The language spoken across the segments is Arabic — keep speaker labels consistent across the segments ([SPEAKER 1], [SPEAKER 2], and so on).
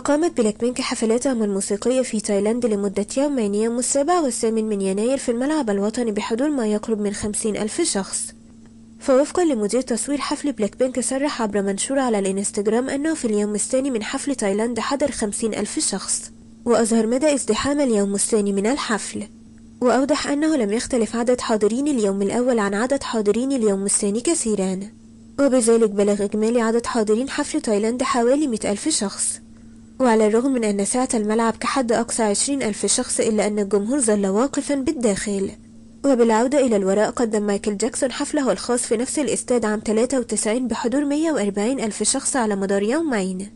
[SPEAKER 1] أقامت بلاك بينك حفلاتهم الموسيقية في تايلاند لمدة يومين يوم السابع والثامن من يناير في الملعب الوطني بحضور ما يقرب من خمسين ألف شخص. فوفقا لمدير تصوير حفل بلاك بينك صرح عبر منشور على الانستغرام أنه في اليوم الثاني من حفل تايلاند حضر خمسين ألف شخص وأظهر مدى ازدحام اليوم الثاني من الحفل. وأوضح أنه لم يختلف عدد حاضرين اليوم الأول عن عدد حاضرين اليوم الثاني كثيرا. وبذلك بلغ إجمالي عدد حاضرين حفل تايلاند حوالي مئة ألف شخص. وعلى الرغم من أن سعة الملعب كحد أقصى عشرين ألف شخص إلا أن الجمهور ظل واقفا بالداخل. وبالعودة إلى الوراء قدم مايكل جاكسون حفله الخاص في نفس الاستاد عام 93 بحضور 140 ألف شخص على مدار يومين.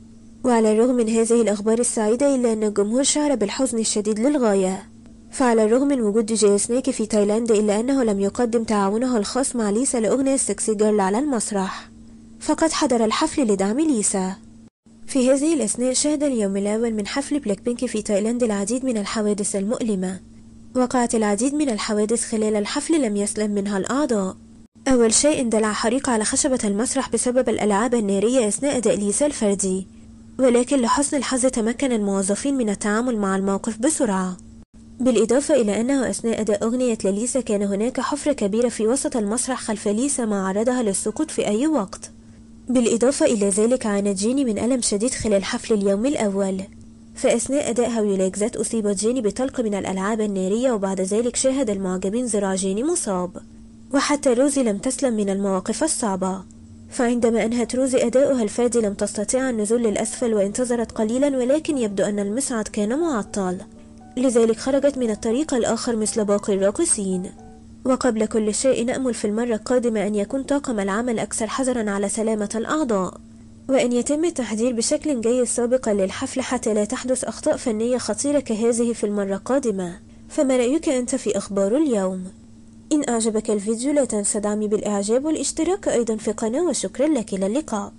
[SPEAKER 1] وعلى الرغم من هذه الأخبار السعيدة إلا أن الجمهور شعر بالحزن الشديد للغاية. فعلى الرغم من وجود جاي في تايلاند إلا أنه لم يقدم تعاونه الخاص مع ليسا لأغنية Sexy Girl على المسرح فقد حضر الحفل لدعم ليسا. في هذه الأثناء شهد اليوم الأول من حفل بلاك بينك في تايلاند العديد من الحوادث المؤلمة. وقعت العديد من الحوادث خلال الحفل لم يسلم منها الأعضاء. أول شيء اندلع حريق على خشبة المسرح بسبب الألعاب النارية أثناء ليسا الفردي. ولكن لحسن الحظ تمكن الموظفين من التعامل مع الموقف بسرعة. بالإضافة إلى أنه أثناء أداء أغنية لليسا كان هناك حفرة كبيرة في وسط المسرح خلف ليسا ما عرضها للسقوط في أي وقت. بالإضافة إلى ذلك عانت جيني من ألم شديد خلال حفل اليوم الأول. فأثناء أدائها ويلاكزات أصيبت جيني بطلق من الألعاب النارية وبعد ذلك شاهد المعجبين ذراع جيني مصاب. وحتى روزي لم تسلم من المواقف الصعبة. فعندما أنهت روزي أداؤها الفردي لم تستطيع النزول للأسفل وانتظرت قليلا ولكن يبدو أن المصعد كان معطل. لذلك خرجت من الطريق الآخر مثل باقي الراقصين. وقبل كل شيء نأمل في المرة القادمة أن يكون طاقم العمل أكثر حذرا على سلامة الأعضاء. وأن يتم التحضير بشكل جيد سابقا للحفل حتى لا تحدث أخطاء فنية خطيرة كهذه في المرة القادمة. فما رأيك أنت في أخبار اليوم؟ إن أعجبك الفيديو لا تنسى دعمي بالإعجاب والاشتراك أيضا في القناة وشكرا لك إلى اللقاء.